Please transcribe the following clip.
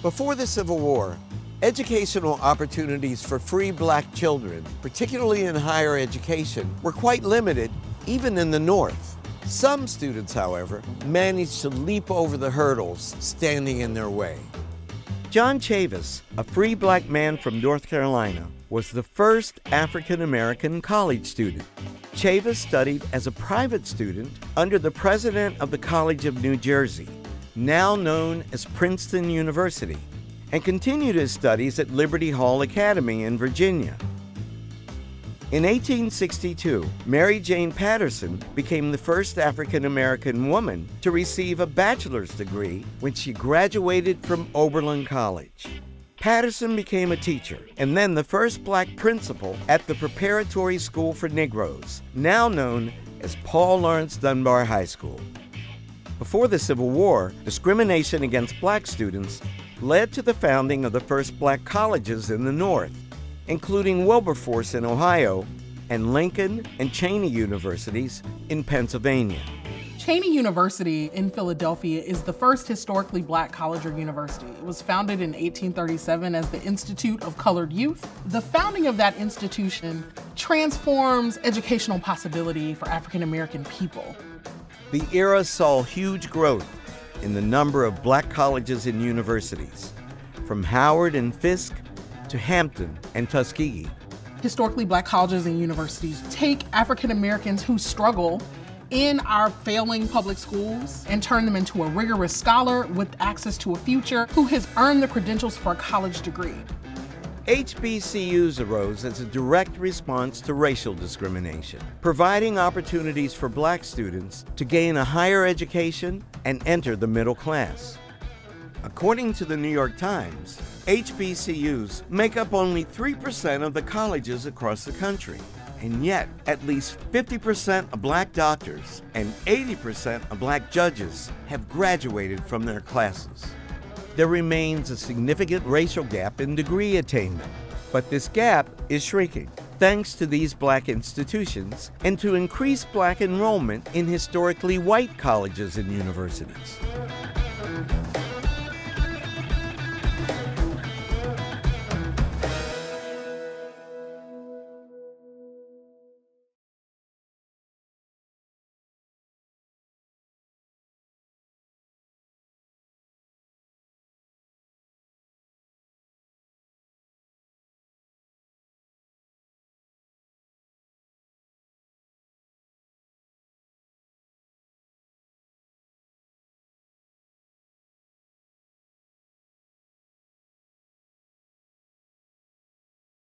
Before the Civil War, educational opportunities for free black children, particularly in higher education, were quite limited, even in the North. Some students, however, managed to leap over the hurdles standing in their way. John Chavis, a free black man from North Carolina, was the first African American college student. Chavis studied as a private student under the president of the College of New Jersey, now known as Princeton University, and continued his studies at Liberty Hall Academy in Virginia. In 1862, Mary Jane Patterson became the first African American woman to receive a bachelor's degree when she graduated from Oberlin College. Patterson became a teacher and then the first black principal at the Preparatory School for Negroes, now known as Paul Laurence Dunbar High School. Before the Civil War, discrimination against black students led to the founding of the first black colleges in the North, including Wilberforce in Ohio and Lincoln and Cheyney universities in Pennsylvania. Cheyney University in Philadelphia is the first historically black college or university. It was founded in 1837 as the Institute of Colored Youth. The founding of that institution transforms educational possibility for African American people. The era saw huge growth in the number of black colleges and universities, from Howard and Fisk to Hampton and Tuskegee. Historically black colleges and universities take African Americans who struggle in our failing public schools and turn them into a rigorous scholar with access to a future who has earned the credentials for a college degree. HBCUs arose as a direct response to racial discrimination, providing opportunities for black students to gain a higher education and enter the middle class. According to the New York Times, HBCUs make up only 3% of the colleges across the country. And yet, at least 50% of black doctors and 80% of black judges have graduated from their classes there remains a significant racial gap in degree attainment. But this gap is shrinking thanks to these black institutions and to increased black enrollment in historically white colleges and universities.